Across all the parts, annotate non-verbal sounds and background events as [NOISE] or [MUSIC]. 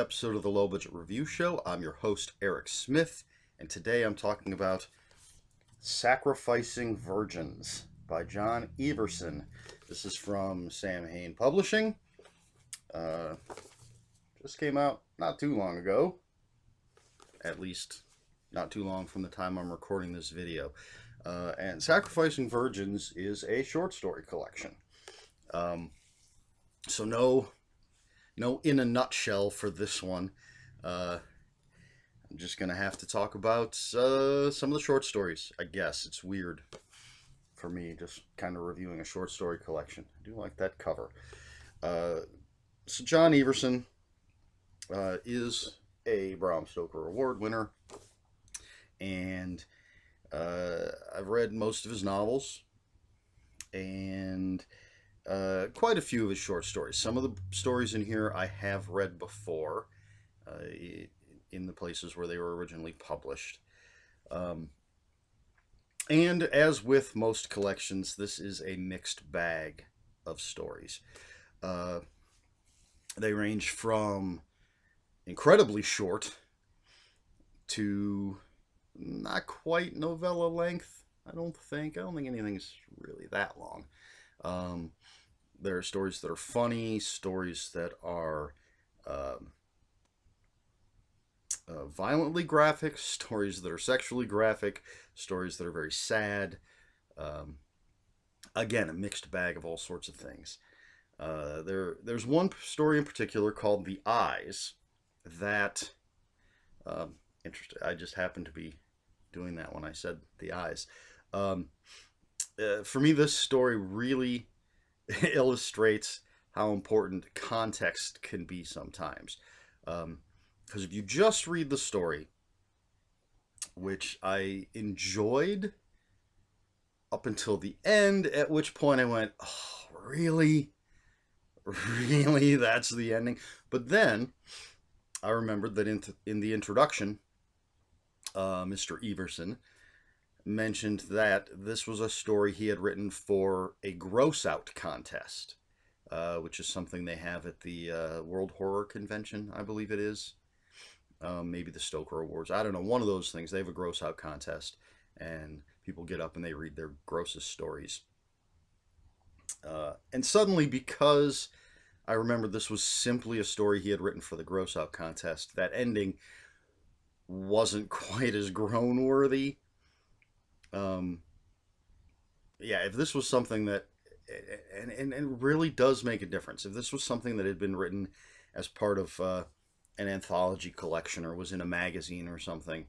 episode of the Low Budget Review Show. I'm your host, Erik Smith, and today I'm talking about Sacrificing Virgins by John Everson. This is from Samhain Publishing. Uh, just came out not too long ago, at least not too long from the time I'm recording this video. Uh, and Sacrificing Virgins is a short story collection. Um, so no no in a nutshell for this one. Uh, I'm just going to have to talk about uh, some of the short stories, I guess. It's weird for me just kind of reviewing a short story collection. I do like that cover. Uh, so John Everson uh, is a Bram Stoker Award winner, and uh, I've read most of his novels, and uh, quite a few of his short stories. Some of the stories in here I have read before uh, in the places where they were originally published. Um, and as with most collections, this is a mixed bag of stories. Uh, they range from incredibly short to not quite novella length. I don't think. I don't think anything's really that long. Um, there are stories that are funny, stories that are um, uh, violently graphic, [LAUGHS] stories that are sexually graphic, stories that are very sad. Um, again, a mixed bag of all sorts of things. Uh, there, there's one story in particular called "The Eyes" that um, interesting. I just happened to be doing that when I said "The Eyes." Um, uh, for me, this story really [LAUGHS] illustrates how important context can be sometimes. Because um, if you just read the story, which I enjoyed up until the end, at which point I went, oh, really? [LAUGHS] Really? That's the ending? But then I remembered that in, in the introduction, uh, Mr. Everson mentioned that this was a story he had written for a gross out contest, uh, which is something they have at the uh, World Horror Convention, I believe it is. Um, maybe the Stoker Awards. I don't know. One of those things. They have a gross out contest, and people get up and they read their grossest stories. Uh, and suddenly, because I remember this was simply a story he had written for the gross out contest, that ending wasn't [LAUGHS] quite as groan worthy um, yeah, if this was something that, and, and, and really does make a difference, if this was something that had been written as part of uh, an anthology collection or was in a magazine or something,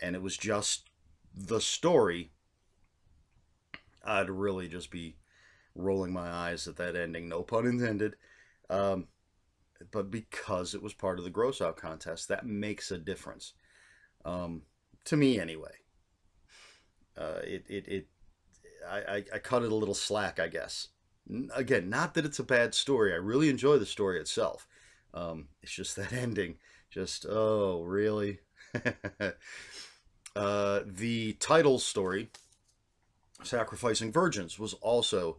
and it was just the story, I'd really just be rolling my eyes at that ending, no pun intended. Um, but because it was part of the gross out contest, that makes a difference. Um, to me, anyway uh, it, it, it I, I cut it a little slack, I guess. Again, not that it's a bad story. I really enjoy the story itself. Um, it's just that [LAUGHS] ending. Just, oh, really? [LAUGHS] uh, the title story, Sacrificing Virgins, was also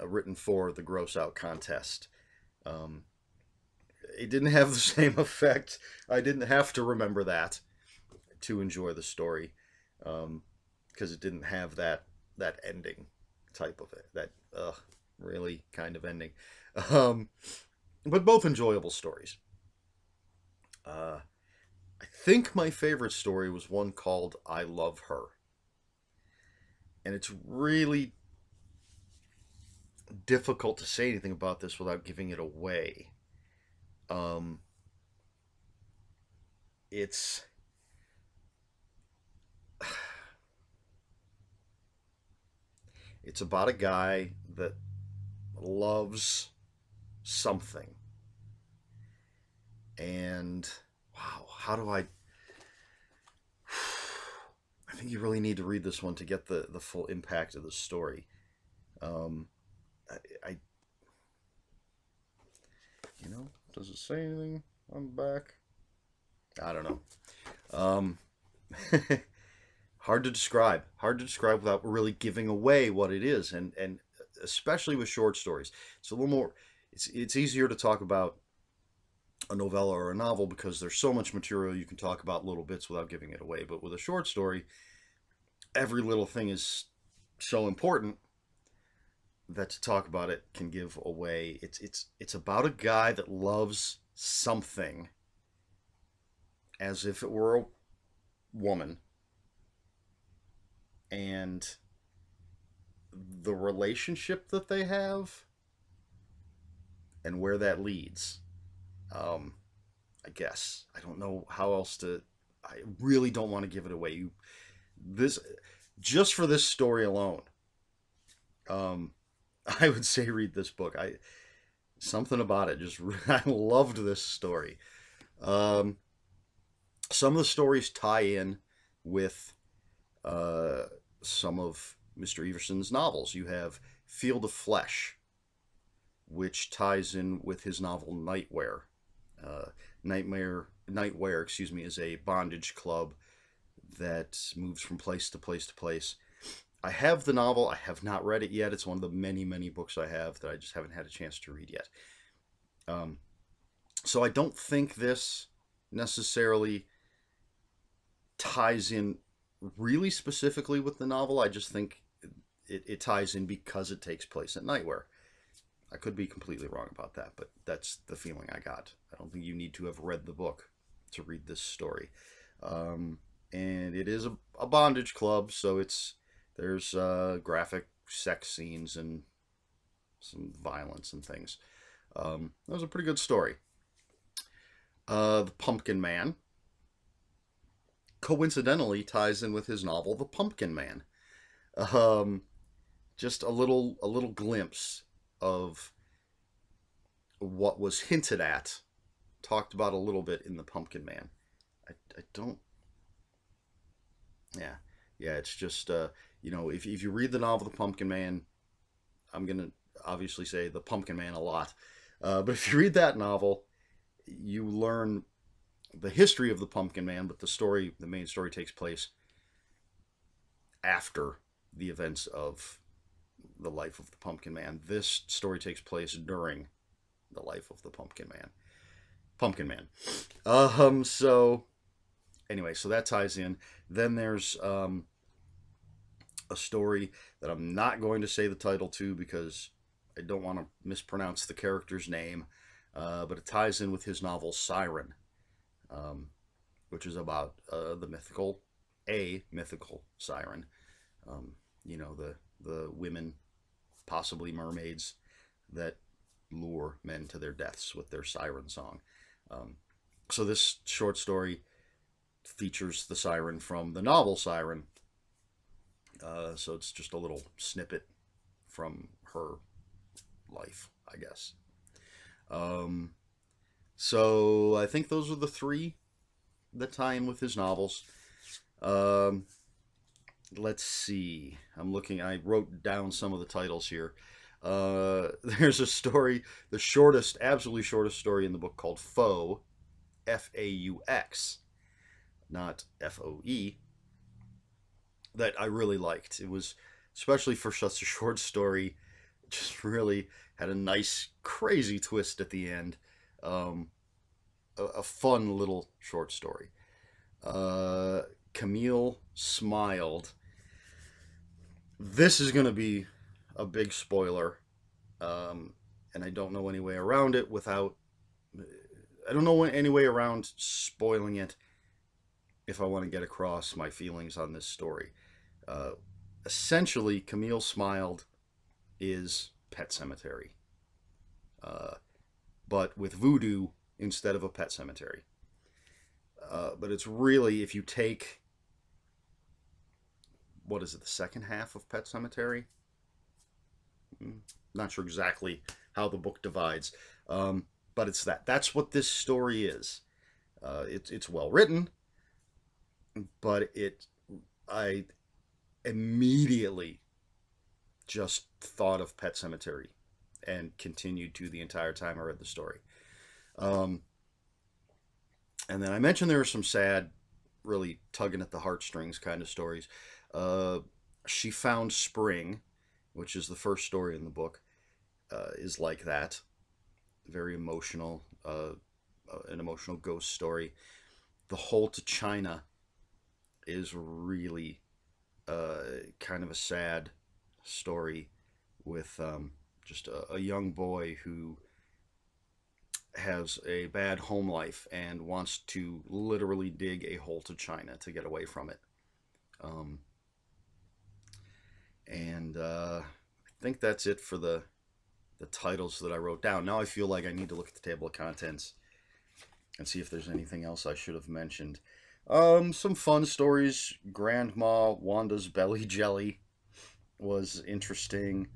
uh, written for the Gross Out contest. Um, it didn't have the [LAUGHS] same effect. I didn't have to remember that to enjoy the story. Um, because it didn't have that that ending type of it that really kind of ending. Um but both enjoyable stories. Uh i think my favorite story was one called i love her. And it's really difficult to say anything about this without giving it away. Um it's It's about a guy that loves something. And wow, how do I [SIGHS] I think you really need to read this one to get the, the full impact of the story. Um, I, I, you know, does it say anything the back? I don't know. Um, [LAUGHS] hard to describe hard to describe without really giving away what it is and and especially with short stories it's a little more it's it's easier to talk about a novella or a novel because there's so much material you can talk about little bits without giving it away. But with a short story, every little thing is so important that to talk about it can give away. It's it's it's about a guy that loves something as if it were a woman and the relationship that they have and where that leads. Um, I guess I don't know how else to. I really don't want to give it away. You, this, just for this story alone, um, [LAUGHS] I would say read this book. I something about it just [LAUGHS] I loved this story. Um, some of the stories tie in with uh, some of Mr. Everson's novels. You have Field of Flesh, which ties in with his novel NightWhere. Uh, Nightmare, NightWhere, excuse me, is a bondage club that moves from place to place to place. I have the novel. I have not read it yet. It's one of the many, many books I have that I just haven't had a chance to read yet. Um, so I don't think this necessarily ties in really specifically with the novel. I just think it, it ties in because it takes place at NightWhere. I could be completely wrong about that, but that's the feeling I got. I don't think you need to have read the book to read this story. Um, and it is a, a, bondage club, so it's there's uh, graphic sex scenes and some violence and things. Um, that was a pretty good story. Uh, the Pumpkin Man coincidentally ties in with his novel The Pumpkin Man. Um, just a little a little glimpse of what was hinted at, talked about a little bit in The Pumpkin Man. I, I don't. Yeah, yeah. It's just uh, you know, if if you read the novel The Pumpkin Man, I'm gonna obviously say The Pumpkin Man a lot, uh, but if you read that novel, you learn the history of the Pumpkin Man, but the story, the main story, takes place after the events of the life of the Pumpkin Man. This story takes place during the life of the Pumpkin Man. Pumpkin Man. Um. So, anyway, so that ties in. Then there's um a story that I'm not going to say the title to because I don't want to mispronounce the character's name, uh, but it ties in with his novel Siren um, which is about uh, the mythical, a mythical siren. Um, you know, the, the women, possibly mermaids, that lure men to their deaths with their siren song. Um, so this short story features the siren from the novel Siren. Uh, so it's just a little snippet from her life, I guess. Um, so I think those are the three that tie in with his novels. Um, let's see. I'm looking. I wrote down some of the titles here. Uh, [LAUGHS] there's a story, the shortest, absolutely shortest story in the book called Faux, F A U X, not F O E, that I really liked. It was, especially for such a [LAUGHS] short story, just really had a nice, crazy twist at the end um, a, a, fun little short story. Uh, Camille smiled. This is going to be a big spoiler, um, and I don't know any way around it without. I don't know any way around spoiling it if I want to get across my feelings on this story. Uh, essentially, Camille Smiled is Pet Sematary. Uh, but with voodoo instead of a pet cemetery. Uh, but it's really, if you take, what is it, the second half of Pet Sematary? Hmm, not sure exactly how the book divides, um, but it's that. That's what this story is. Uh, it's it's well written, but it I immediately just thought of Pet Sematary and continued to the entire time I read the story. Um, and then I mentioned there were some sad, really tugging at the heartstrings kind of stories. Uh, she found spring, which is the first story in the book, uh, is like that. Very emotional. Uh, an emotional ghost story. The Hole to China is really uh, kind of a sad story with um, just a, a young boy who has a bad home life and wants to literally dig a hole to China to get away from it. Um, and uh, I think that's it for the the titles that I wrote down. Now I feel like I need to look at the table of contents and see if there's anything else I should have mentioned. Um, some fun stories. Grandma Wanda's belly jelly was interesting.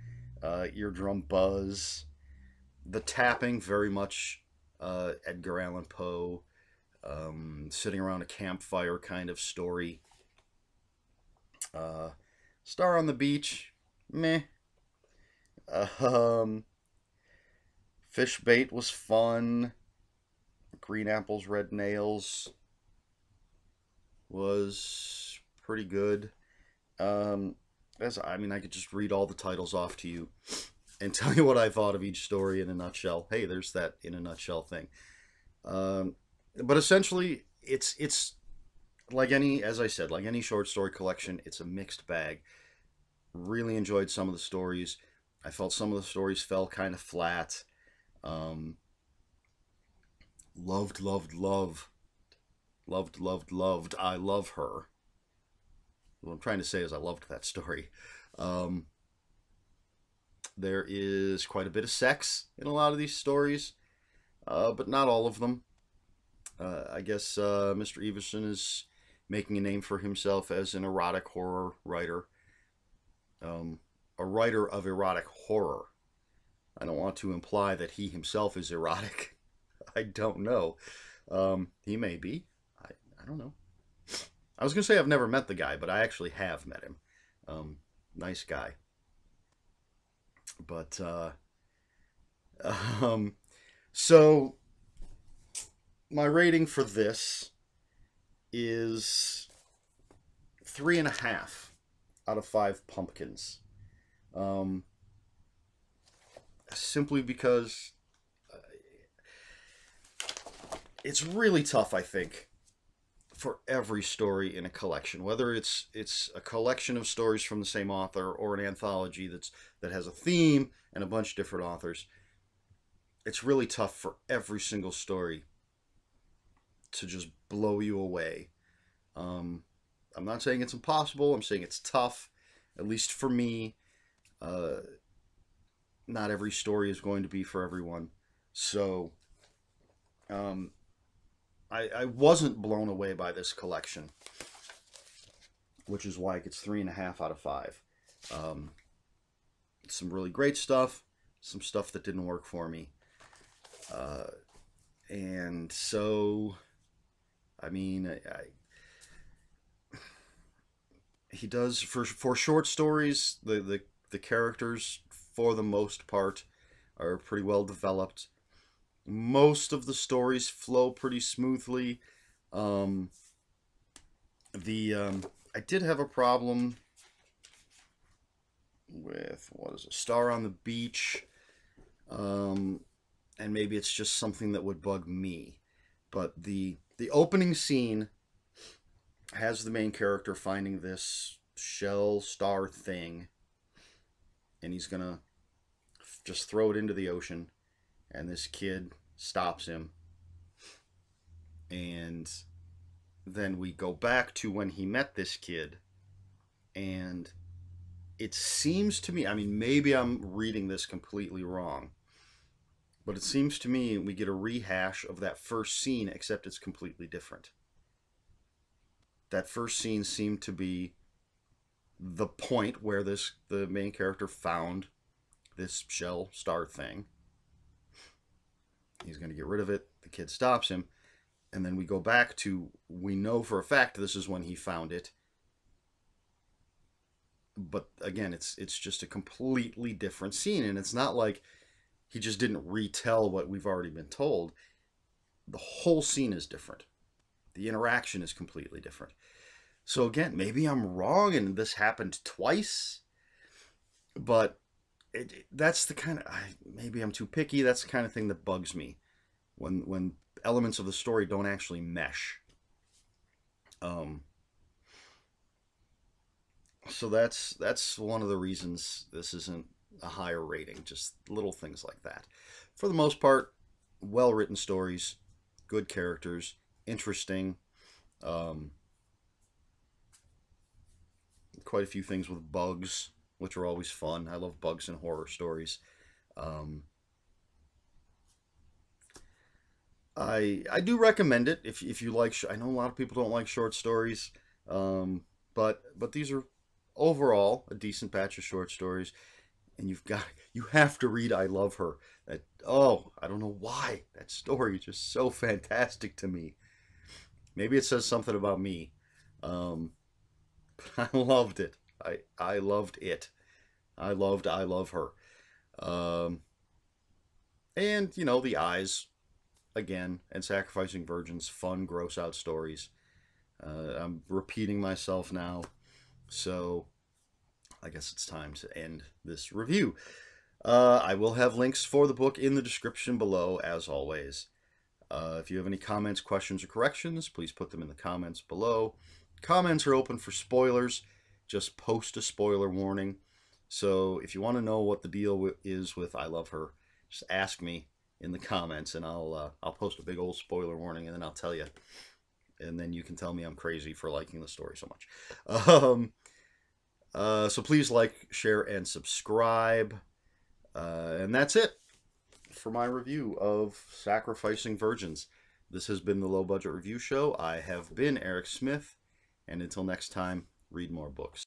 Uh, eardrum buzz. The tapping, very much uh, Edgar Allan Poe. Um, sitting around a campfire kind of story. Uh, Star on the Beach, meh. Um, Fish Bait was fun. Green Apples, Red Nails was pretty good. Um, as I mean, I could just read all the titles off to you and [LAUGHS] tell you what I thought of each story in a nutshell. Hey, there's that in a nutshell thing. Um, but essentially, it's it's like any, as I said, like any short story collection, it's a mixed bag. Really enjoyed some of the stories. I felt some of the stories fell kind of flat. Um, loved, loved, love, loved, loved, loved. I love her. What I'm trying to say is I loved that story. Um, there is quite a bit of sex in a lot of these stories, uh, but not all of them. Uh, I guess uh, Mr. Everson is making a name for himself as an erotic horror writer. Um, a writer of erotic horror. I don't want to imply that he himself is erotic. [LAUGHS] I don't know. Um, he may be. I, I don't know. I was going to say I've never met the guy, but I actually have met him. Um, nice guy. But, uh, [LAUGHS] um, so my rating for this is three and a half out of five pumpkins. Um, simply because uh, it's really tough, I think, for every story in a collection, whether it's it's a collection of stories from the same author or an anthology that's that has a theme and a bunch of different authors. It's really tough for every single story to just blow you away. Um, I'm not saying it's impossible. I'm saying it's tough, at least for me. Uh, not every story is going to be for everyone. So, um, I, I wasn't blown away by this collection, which is why it gets three and a half out of five. Um, some really great stuff, some stuff that didn't work for me. Uh, and so I mean, I, I, he does for for short stories. The the the characters, for the most part, are pretty well developed. Most of the stories flow pretty smoothly. Um, the um, I did have a problem with what is a star on the beach, um, and maybe it's just something that would bug me. But the the opening scene has the main character finding this shell star thing and he's gonna just throw it into the ocean and this kid stops him and then we go back to when he met this kid and it seems to me i mean maybe i'm reading this completely wrong but it seems to me we get a rehash of that first scene, except it's completely different. That first scene seemed to be the point where this the main character found this shell star thing. He's going to get rid of it. The kid stops him. And then we go back to we know for a fact this is when he found it. But again, it's it's just a completely different scene and it's not like he just didn't retell what we've already been told. The whole scene is different. The interaction is completely different. So again, maybe I'm wrong and this happened twice, but it, that's the kind of I, maybe I'm too picky. That's the kind of thing that bugs me when when elements of the story don't actually mesh. Um, so that's that's one of the reasons this isn't a higher rating. Just little things like that. For the most part, well written stories, good characters, interesting. Um, quite a few things with bugs, which are always fun. I love bugs and horror stories. Um, I I do recommend it if if you like. I know a lot of people don't like short stories, um, but but these are overall a decent batch of short stories, and you've got you have to read I Love Her. That oh I don't know why that story is just so fantastic to me. Maybe it says something about me, um, [LAUGHS] but I loved it. I I loved it. I loved I Love Her. Um, and you know the eyes again and sacrificing virgins fun gross out stories. Uh, i'm repeating myself now so i guess it's time to end this review. Uh, i will have links for the book in the description below as always. Uh, if you have any comments questions or corrections please put them in the comments below. Comments are open for spoilers just post a spoiler warning so if you want to know what the deal is with i love her just ask me in the comments, and I'll uh, I'll post a big old spoiler warning, and then I'll tell you, and then you can tell me I'm crazy for liking the story so much. [LAUGHS] Um, uh, so please like, share, and subscribe, uh, and that's it for my review of Sacrificing Virgins. This has been the Low Budget Review Show. I have been Erik Smith, and until next time, read more books.